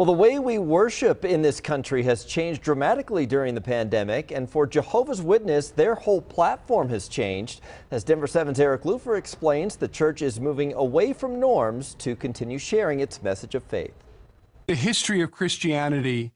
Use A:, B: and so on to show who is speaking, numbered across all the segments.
A: Well, the way we worship in this country has changed dramatically during the pandemic, and for Jehovah's Witness, their whole platform has changed. As Denver 7's Eric Lupher explains, the church is moving away from norms to continue sharing its message of faith.
B: The history of Christianity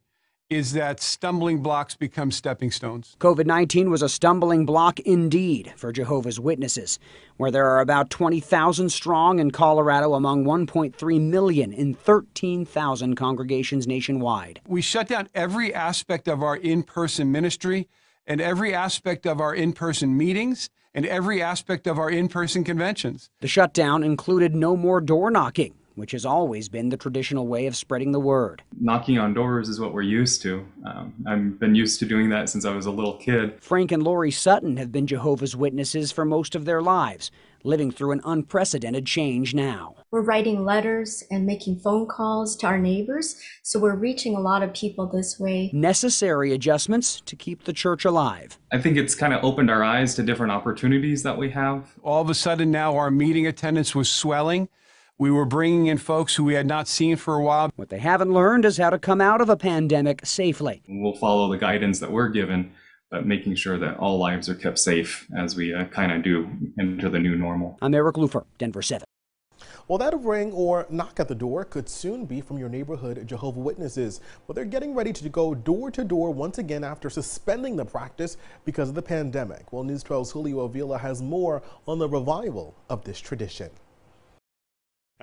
B: is that stumbling blocks become stepping stones.
C: COVID 19 was a stumbling block indeed for Jehovah's Witnesses, where there are about 20,000 strong in Colorado among 1.3 million in 13,000 congregations nationwide.
B: We shut down every aspect of our in person ministry and every aspect of our in person meetings and every aspect of our in person conventions.
C: The shutdown included no more door knocking which has always been the traditional way of spreading the word.
D: Knocking on doors is what we're used to. Um, I've been used to doing that since I was a little kid.
C: Frank and Lori Sutton have been Jehovah's Witnesses for most of their lives, living through an unprecedented change now.
E: We're writing letters and making phone calls to our neighbors, so we're reaching a lot of people this way.
C: Necessary adjustments to keep the church alive.
D: I think it's kind of opened our eyes to different opportunities that we have.
B: All of a sudden now our meeting attendance was swelling. We were bringing in folks who we had not seen for a while.
C: What they haven't learned is how to come out of a pandemic safely.
D: We'll follow the guidance that we're given, but making sure that all lives are kept safe as we uh, kind of do enter the new normal.
C: I'm Eric Lupher, Denver 7.
F: Well, that ring or knock at the door could soon be from your neighborhood Jehovah Witnesses. Well, they're getting ready to go door to door once again after suspending the practice because of the pandemic. Well, News 12's Julio Avila has more on the revival of this tradition.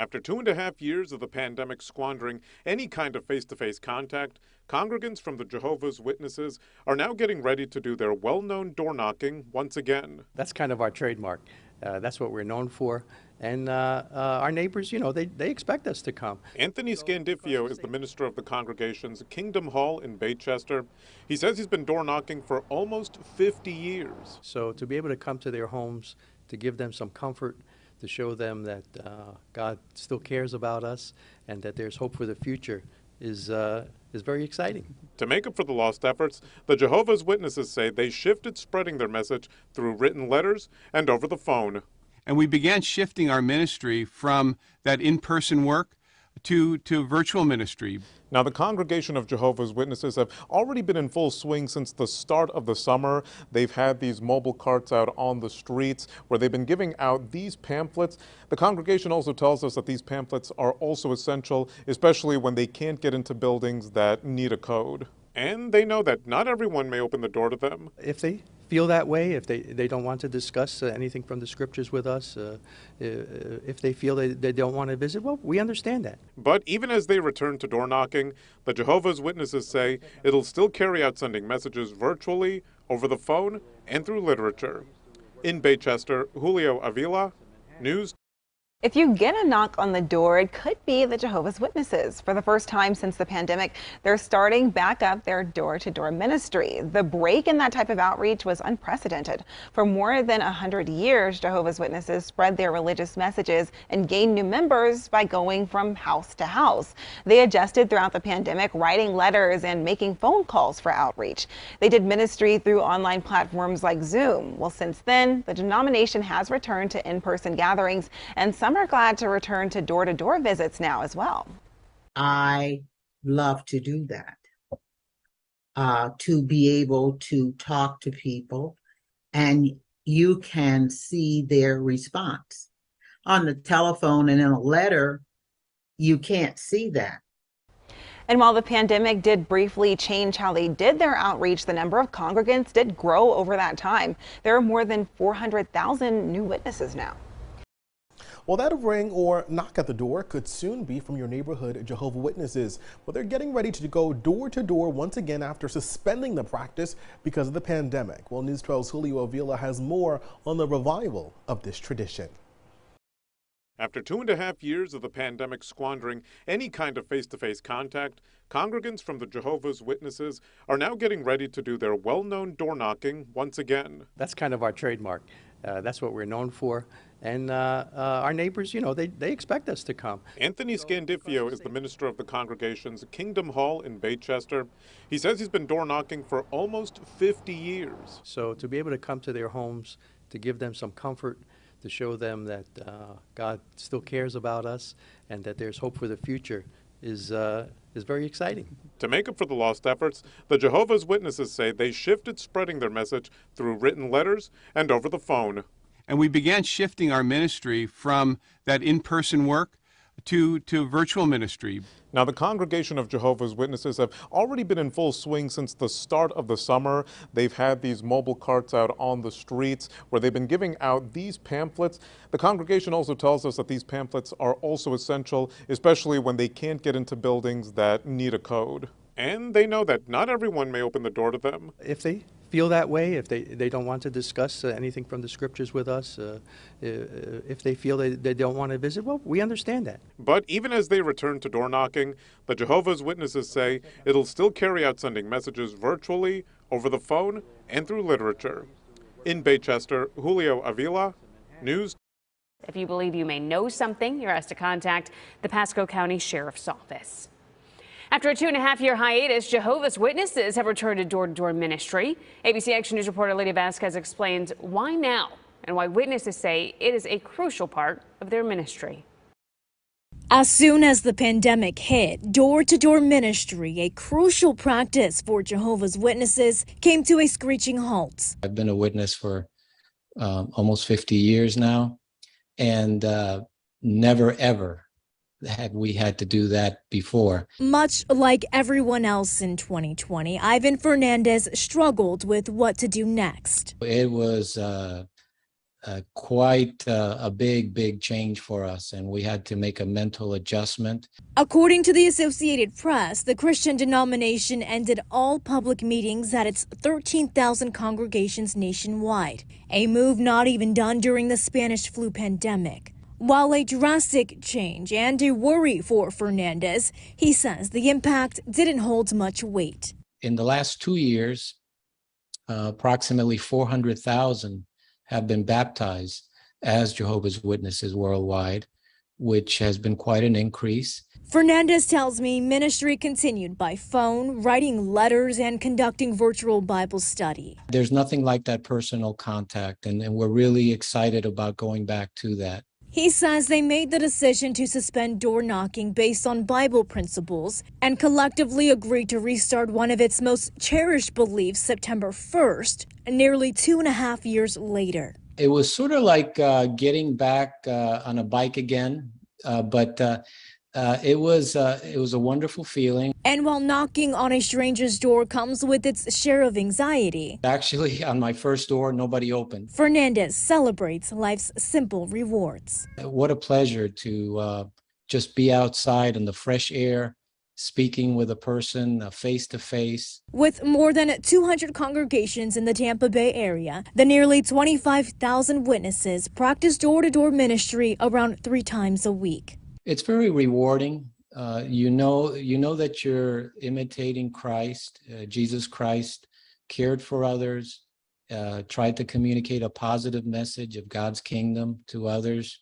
G: After two and a half years of the pandemic squandering any kind of face to face contact, congregants from the Jehovah's Witnesses are now getting ready to do their well known door knocking once again.
H: That's kind of our trademark. Uh, that's what we're known for. And uh, uh, our neighbors, you know, they, they expect us to come.
G: Anthony Scandifio is the minister of the congregation's Kingdom Hall in Baychester. He says he's been door knocking for almost 50 years.
H: So to be able to come to their homes, to give them some comfort, to show them that uh, God still cares about us and that there's hope for the future is, uh, is very exciting.
G: To make up for the lost efforts, the Jehovah's Witnesses say they shifted spreading their message through written letters and over the phone.
B: And we began shifting our ministry from that in person work to, to virtual ministry.
G: Now, the Congregation of Jehovah's Witnesses have already been in full swing since the start of the summer. They've had these mobile carts out on the streets where they've been giving out these pamphlets. The congregation also tells us that these pamphlets are also essential, especially when they can't get into buildings that need a code. And they know that not everyone may open the door to them.
H: If they feel that way, if they, they don't want to discuss uh, anything from the scriptures with us, uh, if they feel they, they don't want to visit, well, we understand that.
G: But even as they return to door knocking, the Jehovah's Witnesses say it'll still carry out sending messages virtually, over the phone, and through literature. In Baychester, Julio Avila, News
I: if you get a knock on the door, it could be the Jehovah's Witnesses. For the first time since the pandemic, they're starting back up their door to door ministry. The break in that type of outreach was unprecedented. For more than 100 years, Jehovah's Witnesses spread their religious messages and gained new members by going from house to house. They adjusted throughout the pandemic, writing letters and making phone calls for outreach. They did ministry through online platforms like Zoom. Well, since then, the denomination has returned to in person gatherings and some some are glad to return to door to door visits now as well.
J: I love to do that. Uh, to be able to talk to people and you can see their response. On the telephone and in a letter, you can't see that.
I: And while the pandemic did briefly change how they did their outreach, the number of congregants did grow over that time. There are more than 400,000 new witnesses now.
F: Well, that ring or knock at the door could soon be from your neighborhood Jehovah Witnesses. Well, they're getting ready to go door to door once again after suspending the practice because of the pandemic. Well, News 12's Julio Avila has more on the revival of this tradition.
G: After two and a half years of the pandemic squandering any kind of face to face contact, congregants from the Jehovah's Witnesses are now getting ready to do their well known door knocking once again.
H: That's kind of our trademark. Uh, that's what we're known for. And uh, uh, our neighbors, you know, they, they expect us to come.
G: Anthony Scandifio is the minister of the congregation's Kingdom Hall in Baychester. He says he's been door knocking for almost 50 years.
H: So to be able to come to their homes, to give them some comfort, to show them that uh, God still cares about us and that there's hope for the future is, uh, is very exciting.
G: To make up for the lost efforts, the Jehovah's Witnesses say they shifted spreading their message through written letters and over the phone.
B: And we began shifting our ministry from that in person work to, to virtual ministry.
G: Now, the Congregation of Jehovah's Witnesses have already been in full swing since the start of the summer. They've had these mobile carts out on the streets where they've been giving out these pamphlets. The congregation also tells us that these pamphlets are also essential, especially when they can't get into buildings that need a code. And they know that not everyone may open the door to them.
H: If they feel that way, if they, they don't want to discuss uh, anything from the scriptures with us, uh, uh, if they feel they, they don't want to visit, well, we understand that.
G: But even as they return to door knocking, the Jehovah's Witnesses say it'll still carry out sending messages virtually, over the phone, and through literature. In Baychester, Julio Avila, News.
K: If you believe you may know something, you're asked to contact the Pasco County Sheriff's Office. After a two and a half year hiatus, Jehovah's Witnesses have returned to door to door ministry. ABC Action News reporter Lydia Vasquez explains why now and why witnesses say it is a crucial part of their ministry.
L: As soon as the pandemic hit, door to door ministry, a crucial practice for Jehovah's Witnesses, came to a screeching halt.
M: I've been a witness for um, almost 50 years now, and uh, never ever had we had to do that before.
L: Much like everyone else in 2020, Ivan Fernandez struggled with what to do next.
M: It was uh, uh, quite uh, a big, big change for us, and we had to make a mental adjustment.
L: According to the Associated Press, the Christian denomination ended all public meetings at its 13,000 congregations nationwide, a move not even done during the Spanish flu pandemic. While a drastic change and a worry for Fernandez, he says the impact didn't hold much weight.
M: In the last two years, uh, approximately 400,000 have been baptized as Jehovah's Witnesses worldwide, which has been quite an increase.
L: Fernandez tells me ministry continued by phone, writing letters, and conducting virtual Bible study.
M: There's nothing like that personal contact, and, and we're really excited about going back to that.
L: He says they made the decision to suspend door knocking based on Bible principles and collectively agreed to restart one of its most cherished beliefs September 1st, nearly two and a half years later.
M: It was sort of like uh, getting back uh, on a bike again, uh, but uh, uh, it was uh, it was a wonderful feeling.
L: And while knocking on a stranger's door comes with its share of anxiety,
M: actually, on my first door, nobody opened.
L: Fernandez celebrates life's simple rewards.
M: What a pleasure to uh, just be outside in the fresh air, speaking with a person face to face.
L: With more than 200 congregations in the Tampa Bay area, the nearly 25,000 witnesses practice door to door ministry around three times a week.
M: It's very rewarding. Uh, you know, you know that you're imitating Christ. Uh, Jesus Christ cared for others, uh, tried to communicate a positive message of God's kingdom to others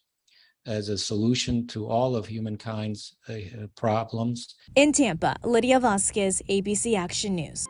M: as a solution to all of humankind's uh, problems.
L: In Tampa, Lydia Vasquez, ABC Action News.